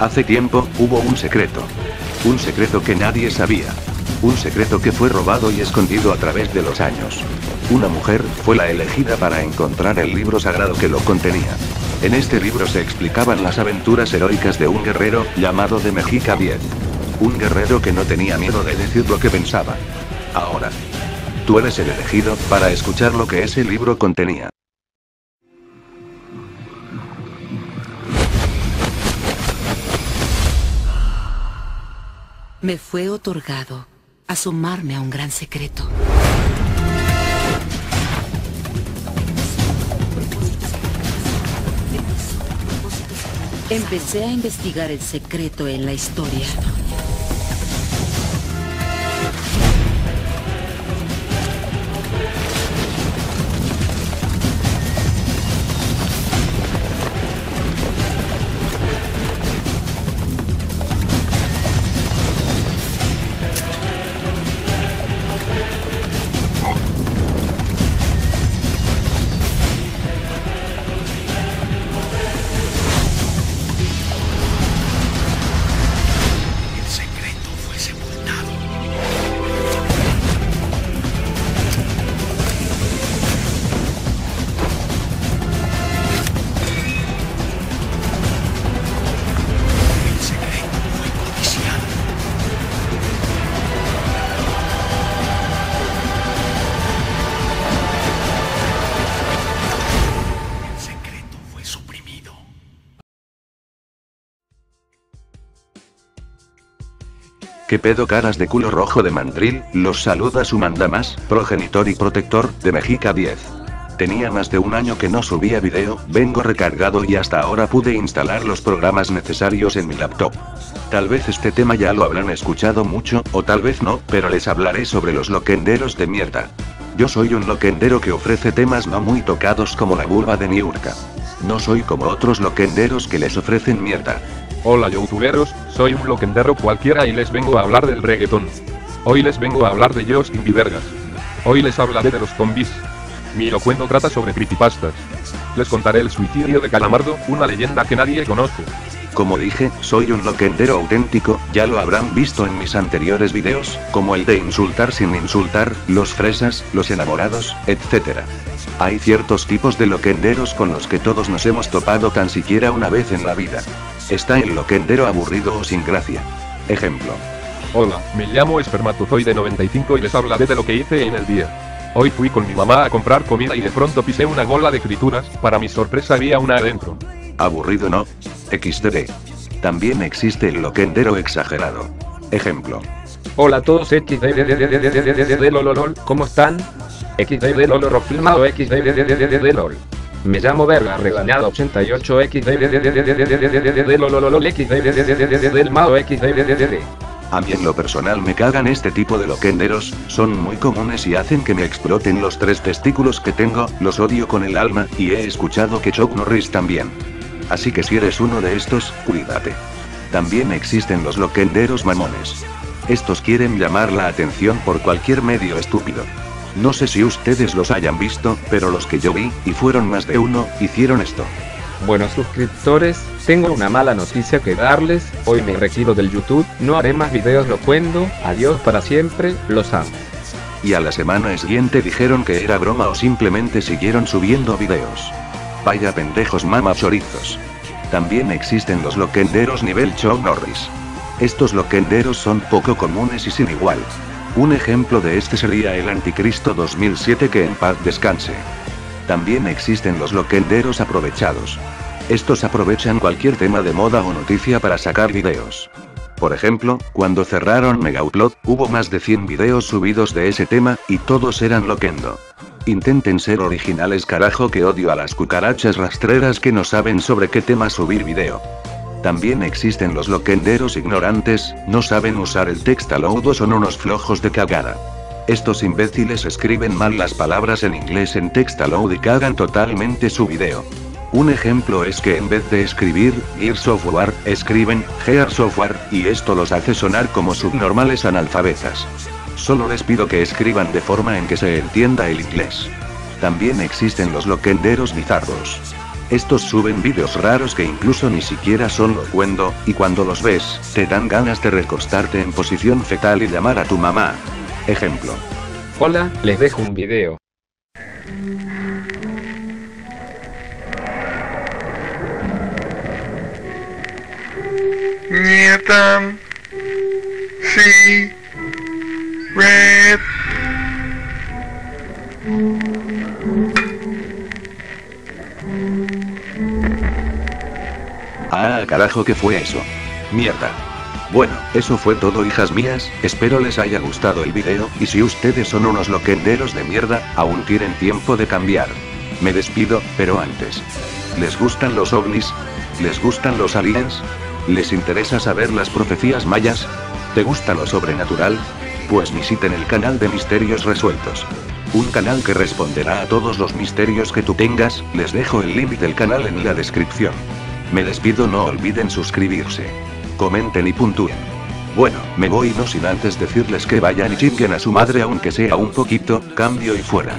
Hace tiempo, hubo un secreto. Un secreto que nadie sabía. Un secreto que fue robado y escondido a través de los años. Una mujer fue la elegida para encontrar el libro sagrado que lo contenía. En este libro se explicaban las aventuras heroicas de un guerrero, llamado de Mexica 10. Un guerrero que no tenía miedo de decir lo que pensaba. Ahora. Tú eres el elegido, para escuchar lo que ese libro contenía. Me fue otorgado asomarme a un gran secreto. Empecé a investigar el secreto en la historia. ¿Qué pedo caras de culo rojo de mandril? Los saluda su mandamás, progenitor y protector, de Mexica 10. Tenía más de un año que no subía video, vengo recargado y hasta ahora pude instalar los programas necesarios en mi laptop. Tal vez este tema ya lo habrán escuchado mucho, o tal vez no, pero les hablaré sobre los loquenderos de mierda. Yo soy un loquendero que ofrece temas no muy tocados como la vulva de Niurka. No soy como otros loquenderos que les ofrecen mierda. Hola youtuberos, soy un loquendero cualquiera y les vengo a hablar del reggaetón. Hoy les vengo a hablar de Justin Biebergas. Hoy les hablaré de los zombies. Mi locuendo trata sobre creepypastas. Les contaré el suicidio de Calamardo, una leyenda que nadie conoce. Como dije, soy un loquendero auténtico, ya lo habrán visto en mis anteriores videos, como el de insultar sin insultar, los fresas, los enamorados, etc. Hay ciertos tipos de loquenderos con los que todos nos hemos topado tan siquiera una vez en la vida. Está el loquendero aburrido o sin gracia. Ejemplo. Hola, me llamo Espermatozoide95 y les hablaré de lo que hice en el día. Hoy fui con mi mamá a comprar comida y de pronto pisé una bola de frituras, para mi sorpresa había una adentro. Aburrido no. XDD. También existe el loquendero exagerado. Ejemplo. Hola a todos XDLOL, ¿cómo están? XDLOL filmado XDLOL. Me llamo Verga Regañado 88 XDLOL XDLMado XDLD. A mí en lo personal me cagan este tipo de loquenderos, son muy comunes y hacen que me exploten los tres testículos que tengo, los odio con el alma, y he escuchado que Chuck Norris también. Así que si eres uno de estos, cuídate. También existen los loquenderos mamones. Estos quieren llamar la atención por cualquier medio estúpido. No sé si ustedes los hayan visto, pero los que yo vi, y fueron más de uno, hicieron esto. Bueno suscriptores, tengo una mala noticia que darles, hoy me retiro del YouTube, no haré más videos locuendo, adiós para siempre, los amo. Y a la semana siguiente dijeron que era broma o simplemente siguieron subiendo videos. Vaya pendejos mama chorizos. También existen los loquenderos nivel Chuck Norris. Estos loquenderos son poco comunes y sin igual. Un ejemplo de este sería el Anticristo 2007 que en paz descanse. También existen los loquenderos aprovechados. Estos aprovechan cualquier tema de moda o noticia para sacar videos. Por ejemplo, cuando cerraron Megaupload, hubo más de 100 videos subidos de ese tema, y todos eran loquendo. Intenten ser originales carajo que odio a las cucarachas rastreras que no saben sobre qué tema subir video. También existen los loquenderos ignorantes, no saben usar el textaload o son unos flojos de cagada. Estos imbéciles escriben mal las palabras en inglés en textaload y cagan totalmente su video. Un ejemplo es que en vez de escribir Gear Software, escriben Gear Software, y esto los hace sonar como subnormales analfabetas. Solo les pido que escriban de forma en que se entienda el inglés. También existen los loquenderos bizarros. Estos suben vídeos raros que incluso ni siquiera son locuendo, y cuando los ves, te dan ganas de recostarte en posición fetal y llamar a tu mamá. Ejemplo. Hola, les dejo un video. Nieta. Sí. Red. Ah, carajo, ¿qué fue eso? Mierda. Bueno, eso fue todo hijas mías, espero les haya gustado el video, y si ustedes son unos loquenderos de mierda, aún tienen tiempo de cambiar. Me despido, pero antes. ¿Les gustan los ovnis? ¿Les gustan los aliens? ¿Les interesa saber las profecías mayas? ¿Te gusta lo sobrenatural? Pues visiten el canal de Misterios Resueltos. Un canal que responderá a todos los misterios que tú tengas, les dejo el link del canal en la descripción. Me despido, no olviden suscribirse. Comenten y puntúen. Bueno, me voy no sin antes decirles que vayan y chinguen a su madre aunque sea un poquito, cambio y fuera.